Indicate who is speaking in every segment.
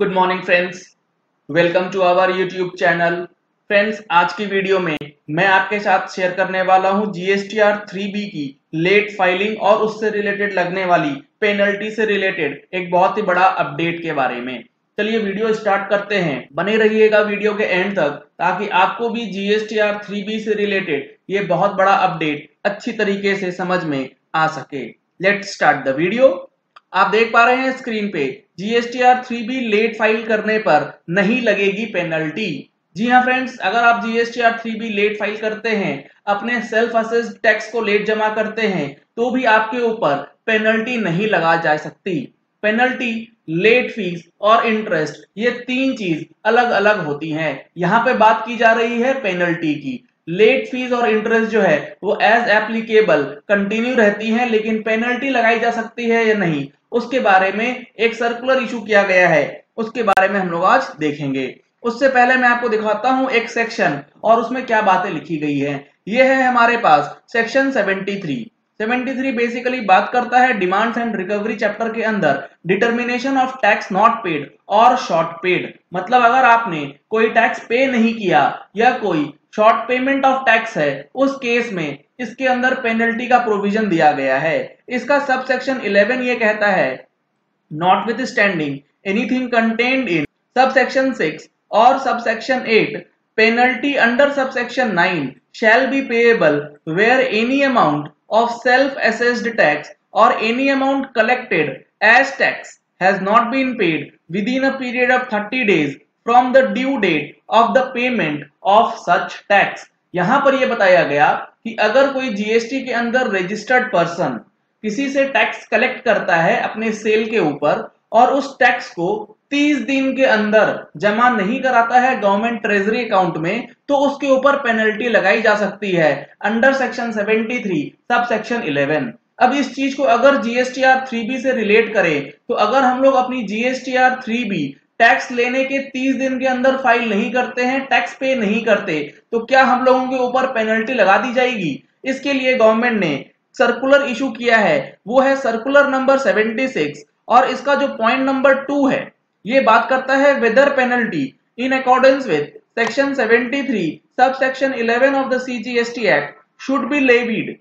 Speaker 1: Good morning friends welcome to our YouTube channel friends आज की video में मैं आपके साथ शेयर करने वाला हूँ जीएसटीआर 3बी की लेट फाइलिंग और उससे रिलेटेड लगने वाली पेनल्टी से रिलेटेड एक बहुत ही बड़ा अपडेट के बारे में। चलिए वीडियो स्टार्ट करते हैं। बने रहिएगा वीडियो के एंड तक ताकि आपको भी जीएसटीआर 3बी से रिलेटेड ये बहुत बड़ा अपडेट अच्छी तरीके से समझ में आ सके। लेट स्टार्ट द वीडियो आप देख पा रहे हैं स्क्रीन पे GSTR three B late file करने पर नहीं लगेगी पेनल्टी जी हाँ फ्रेंड्स अगर आप GSTR three B late file करते हैं, अपने सेल्फ असेस टैक्स को लेट जमा करते हैं तो भी आपके ऊपर पेनल्टी नहीं लगा जा सकती। पेनल्टी लेट फ़ीस और इंटरेस्ट ये तीन चीज़ अलग अलग होती हैं। यहाँ पे बात की जा रही है पेनल्टी की। लेट फ़ीस और इंटरेस्ट जो है, वो एज एप्लीकेबल कंटिन्यू रहती है, लेकिन पेनल्टी लगाई जा सकती है या नहीं, उसके बारे में एक सर्कुलर इशू किया गया है। उसके बारे में हम लोग आज देखेंगे। उससे पहले मैं आपको दिखाता हूँ एक सेक्शन और उसमें क्या बातें लिखी गई है। ये है हमारे पास सेक्शन 73 73 बेसिकली बात करता है डिमांड्स एंड रिकवरी चैप्टर के अंदर determination of tax not paid और शॉर्ट पेड मतलब अगर आपने कोई टैक्स पे नहीं किया या कोई शॉर्ट पेमेंट ऑफ़ टैक्स है। उस केस में इसके अंदर पेनल्टी का प्रोविज़न दिया गया है। इसका सब सेक्शन इलेवन ये कहता है notwithstanding anything contained in sub section six और sub section eight penalty under sub section nine shall be payable where any amount of self assessed tax और any amount collected as tax has not been paid within a period of thirty days from the due date of the payment of such tax यहाँ पर यह बताया गया कि अगर कोई GST के अंदर रजिस्टर्ड पर्सन किसी से टैक्स कलेक्ट करता है अपने सेल के ऊपर और उस टैक्स को 30 दिन के अंदर जमा नहीं कराता है गवर्नमेंट ट्रेजरी अकाउंट में तो उसके ऊपर पेनल्टी लगाई जा सकती है अंडर सेक्शन 73 सब सेक्शन 11 अब इस चीज़ को अगर जीएसटीआर 3बी से रिलेट करें तो अगर हम लोग अपनी जीएसटीआर 3बी टैक्स लेने के 30 दिन के अंदर फ़ाइल नहीं करते हैं, टैक्स पे नहीं करते तो क्या हम लोगों के ऊपर पेनल्टी लगा दी जाएगी? इसके लिए गवर्नमेंट ने सर्कुलर इशू किया है, वो है सर्कुलर नंबर 76 और इसका जो पॉइंट नंबर टू है, ये बात करता है whether penalty in accordance with section 73 sub section 11 of the CGST act should be levied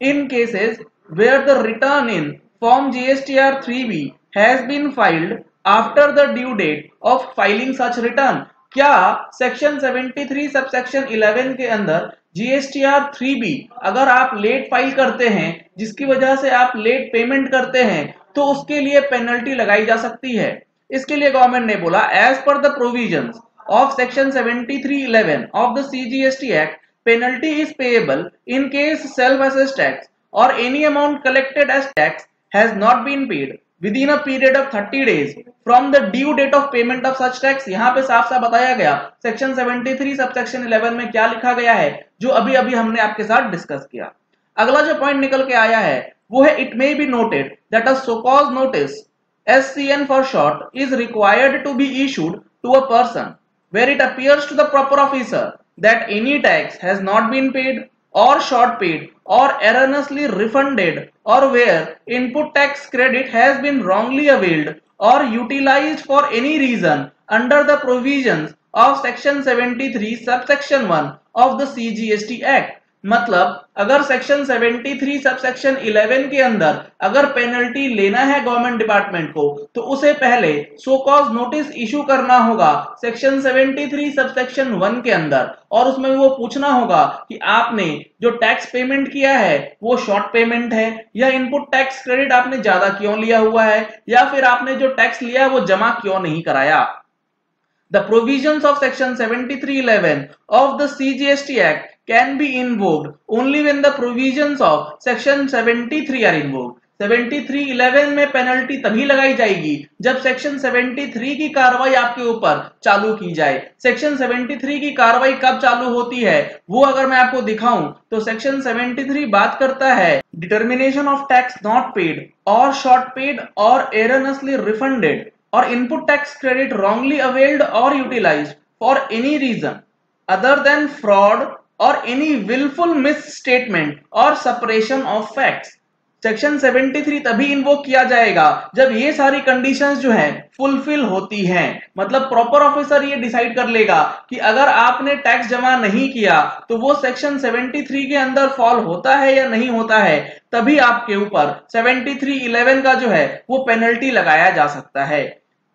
Speaker 1: in cases where the return in form GSTR 3बी has been filed after the due date of filing such return क्या section 73 sub section 11 के अंदर GSTR 3बी अगर आप late file करते हैं, जिसकी वजह से आप लेट पेमेंट करते हैं तो उसके लिए पेनल्टी लगाई जा सकती है। इसके लिए गवर्नमेंट ने बोला as per the provision of section 7311 of the CGST act penalty is payable in case self assess tax और any amount collected as tax has not been paid in a period of 30 days from the due date of payment of such tax यहाँ पे साफ़ साफ़ बताया गया section 73 sub section 11 में क्या लिखा गया है, जो अभी अभी हमने आपके साथ डिस्कस किया। अगला जो पॉइंट निकल के आया है, वो है it may be noted that a show cause notice SCN for short, is required to be issued to a person, where it appears to the proper officer that any tax has not been paid or short paid or erroneously refunded or where input tax credit has been wrongly availed or utilized for any reason under the provisions of section 73 subsection 1 of the CGST Act मतलब अगर section 73 sub section 11 के अंदर अगर penalty लेना है government department को तो उसे पहले सो कॉज नोटिस इशू करना होगा सेक्शन 73 सब सेक्शन 1 के अंदर। और उसमें वो पूछना होगा कि आपने जो टैक्स पेमेंट किया है, वो शॉर्ट पेमेंट है, या इनपुट टैक्स क्रेडिट आपने ज़्यादा क्यों लिया हुआ है, या फिर आपने जो टैक्स लिया वो जमा क्यों नहीं कराया। The provisions of section 7311 of the CGST Act can be can be invoked only when the provisions of section 73 are seventy three eleven में पेनल्टी तभी लगाई जाएगी जब सेक्शन 73 की कार्रवाई आपके ऊपर चालू की जाए। सेक्शन 73 की कार्रवाई कब चालू होती है, वो अगर मैं आपको दिखाऊँ तो सेक्शन 73 बात करता है determination of tax not paid और शॉर्ट पेड और एरनसली रिफंडेड और input tax credit wrongly availed और utilise for any reason other than fraud or any willful misstatement or suppression of facts. Section 73 तभी invoke किया जाएगा जब ये सारी कंडीशंस जो हैं फुलफिल होती हैं। मतलब प्रॉपर ऑफिसर ये डिसाइड कर लेगा कि अगर आपने टैक्स जमा नहीं किया तो वो सेक्शन 73 के अंदर फॉल होता है या नहीं होता है, तभी आपके ऊपर 7311 का जो है, वो पेनल्टी लगाया जा सकता है।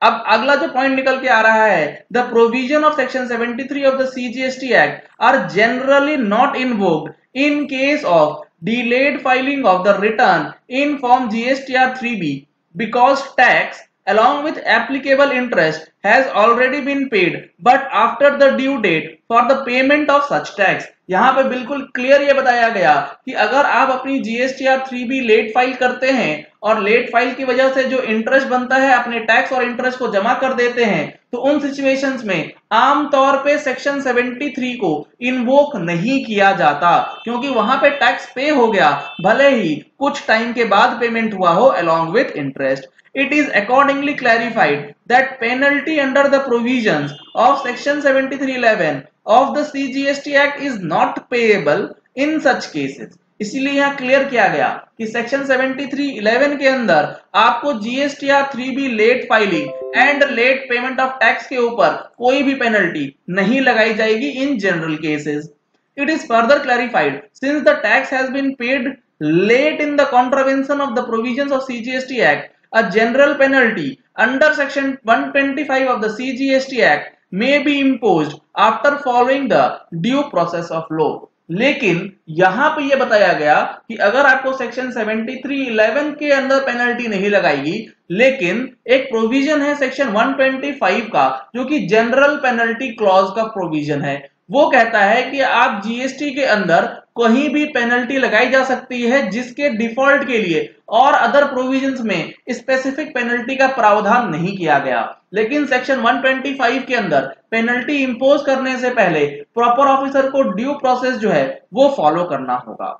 Speaker 1: अब अगला जो पॉइंट निकल के आ रहा है the provision of section 73 of the C G S T act are generally not in invoked in case of delayed filing of the return in form GST R three B because tax along with applicable interest has already been paid, but after the due date for the payment of such tax. यहाँ पे बिल्कुल clear ये बताया गया कि अगर आप अपनी GSTR three B late file करते हैं और लेट फ़ाइल की वजह से जो इंटरेस्ट बनता है, अपने टैक्स और इंटरेस्ट को जमा कर देते हैं तो उन सिचुएशंस में आमतौर पे सेक्शन 73 को इन्वोक नहीं किया जाता, क्योंकि वहाँ पे टैक्स पे हो गया, भले ही कुछ टाइम के बाद पेमेंट हुआ हो along with interest it is accordingly clarified that penalty under the provisions of section 7311 of the CGST Act is not payable in such cases. इसीलिए यहाँ क्लियर किया गया कि सेक्शन 7311 के अंदर आपको GSTR three B late filing and late payment of tax के ऊपर कोई भी पेनल्टी नहीं लगाई जाएगी in general cases it is further clarified since the tax has been paid late in the contravention of the provisions of CGST Act, a general penalty under section 125 of the CGST Act may be imposed after following the due process of law. लेकिन यहाँ पे ये बताया गया कि अगर आपको section 7311 के अंदर पेनल्टी नहीं लगाएगी, लेकिन एक प्रोविज़न है सेक्शन 125 का, जो कि जनरल पेनल्टी क्लॉज का प्रोविज़न है वो कहता है कि आप जीएसटी के अंदर कहीं भी पेनल्टी लगाई जा सकती है जिसके डिफ़ॉल्ट के लिए और अदर प्रोविजंस में स्पेसिफिक पेनल्टी का प्रावधान नहीं किया गया। लेकिन सेक्शन 125 के अंदर पेनल्टी इंपोज करने से पहले प्रॉपर ऑफिसर को ड्यू प्रोसेस जो है वो फॉलो करना होगा।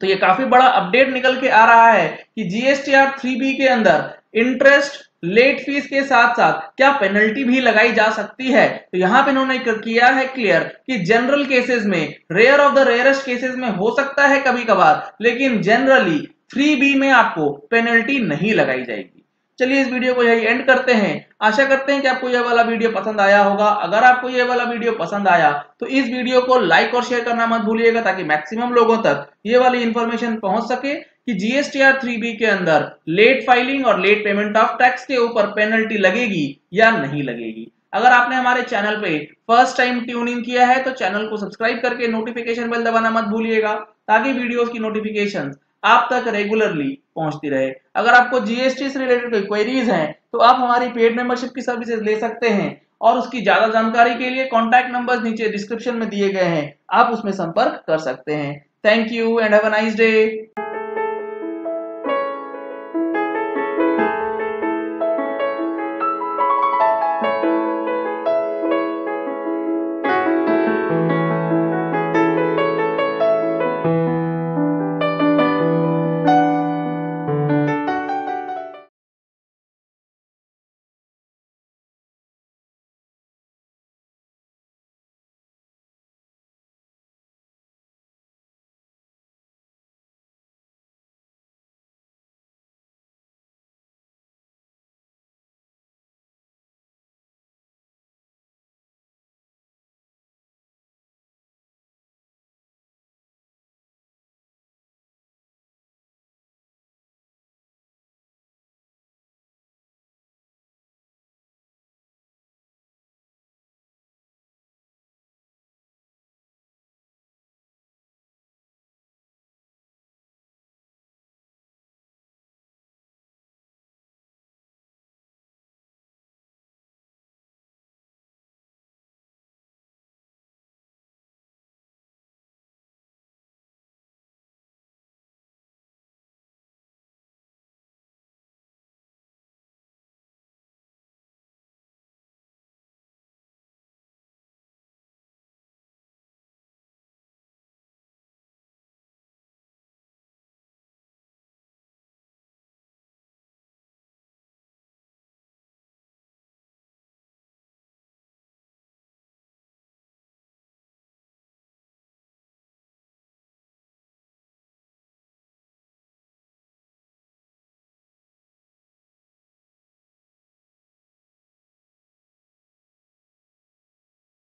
Speaker 1: तो ये काफ़ी बड़ा अपडेट निकल के आ रहा है कि जीएसटीआर थ्री के अंदर इंटरेस्ट लेट फ़ीस के साथ साथ क्या पेनल्टी भी लगाई जा सकती है? तो यहाँ पे इन्होंने किया है क्लियर कि जनरल केसेस में rare of the rarest cases में हो सकता है कभी कभार लेकिन जनरली थ्री बी में आपको पेनल्टी नहीं लगाई जाएगी। चलिए इस वीडियो को यही एंड करते हैं। आशा करते हैं कि आपको यह वाला वीडियो पसंद आया होगा। अगर आपको यह वाला वीडियो पसंद आया तो इस वीडियो को लाइक और शेयर करना मत भूलिएगा ताकि मैक्सिमम लोगों तक ये वाली इंफॉर्मेशन पहुँच सके। कि जीएसटीआर थ्री बी के अंदर लेट फाइलिंग और लेट पेमेंट ऑफ़ टैक्स के ऊपर पेनल्टी लगेगी या नहीं लगेगी। अगर आपने हमारे चैनल पे फ़र्स्ट टाइम ट्यून इन किया है तो चैनल को सब्सक्राइब करके नोटिफिकेशन बेल दबाना मत भूलिएगा, ताकि वीडियोस की नोटिफिकेशन आप तक रेगुलरली पहुँचती रहे। अगर आपको जीएसटी से रिलेटेड कोई क्वेरीज हैं तो आप हमारी पेड मेंबरशिप की सर्विसेज़ ले सकते हैं और उसकी ज़्यादा जानकारी के लिए कॉन्टैक्ट नंबर्स नीचे डिस्क्रिप्शन में दिए गए हैं, आप उसमें संपर्क कर सकते हैं। Thank you and have a nice day